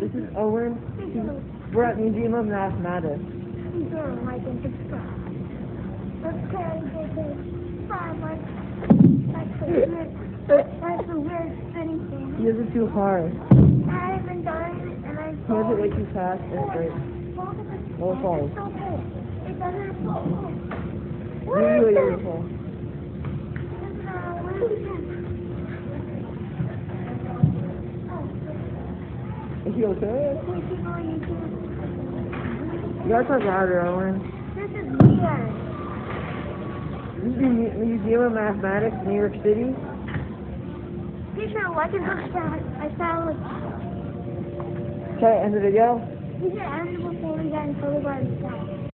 This is Owen. We're at Museum of Mathematics. Like and subscribe. Okay, okay. Bye, Mike. That's a weird, that's a weird spinning thing. He does it too hard. I haven't done it, and I He does it way too fast and it breaks. Well, it falls. It doesn't fall. Really. Is okay? You gotta talk louder, Owen. This is weird. This is the Museum of Mathematics, New York City. Be sure to like and subscribe. I Okay, end the video. we should end it before we get in trouble by the.